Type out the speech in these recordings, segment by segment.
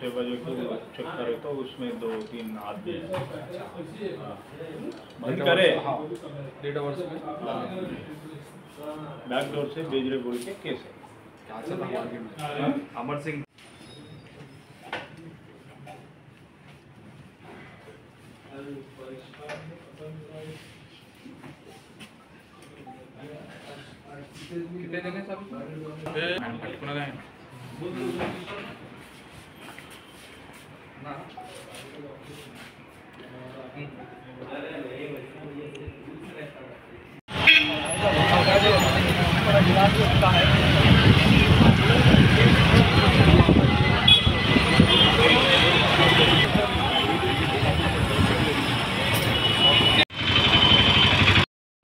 छः बजे को चक्कर है तो उसमें दो तीन आदमी हाँ। बंद करे? डेढ़ वर्ष हाँ। में? हाँ। बैक डोर से बेजरे बोल के कैसे अच्छा, तो अमर सिंह। कितने देने सब पर्टिकुलर है।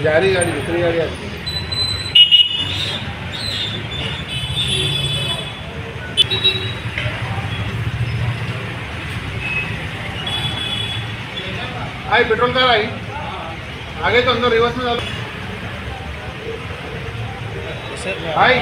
जा रही गाड़ी दूसरी गाड़ी आ आई पेट्रोल कार आई। आगे तो अंदर रिवर्स में डालो आई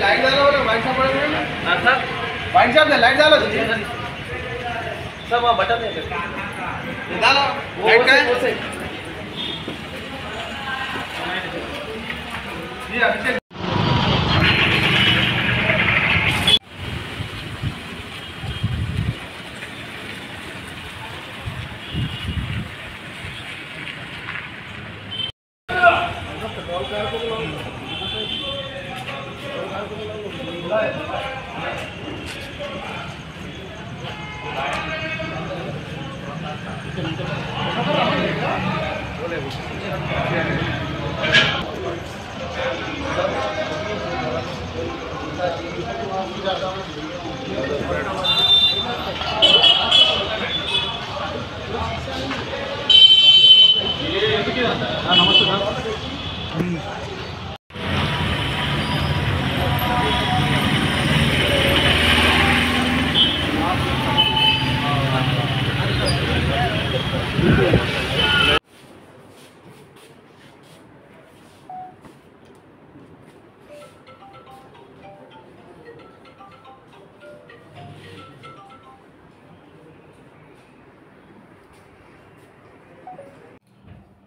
लाइट डालो ना वाइन शॉप ना वाइन शॉप में लाइट डालो वहाँ बटन है। डालो। लाइट का है ये अभिषेक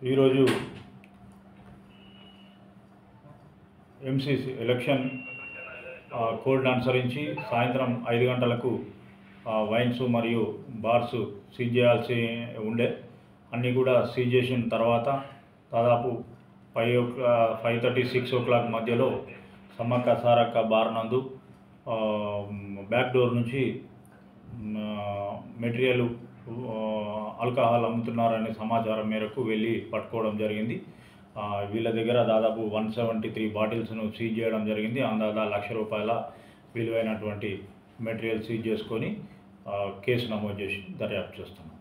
ఈరోజు ఎంసీసీ ఎలక్షన్ కోడ్ను అనుసరించి సాయంత్రం ఐదు గంటలకు వైన్స్ మరియు బార్స్ సీజ్ చేయాల్సి ఉండే. అన్నీ కూడా సీజ్ చేసిన తర్వాత దాదాపు five o'clock five thirty six o'clock మధ్యలో సమ్మక్క సారక్క బార్ నందు బ్యాక్ డోర్ నుంచి మెటీరియల్ ఆల్కహాల్ అమ్ముతున్నారనే సమాచారం మేరకు వెళ్ళి పట్టుకోవడం జరిగింది. వీళ్ళ దగ్గర దాదాపు వన్ సెవెంటీ త్రీ బాటిల్స్ను సీజ్ చేయడం జరిగింది. అందాక లక్ష రూపాయల విలువైనటువంటి మెటీరియల్ సీజ్ చేసుకొని కేసు నమోదు చేసి దర్యాప్తు చేస్తున్నాం.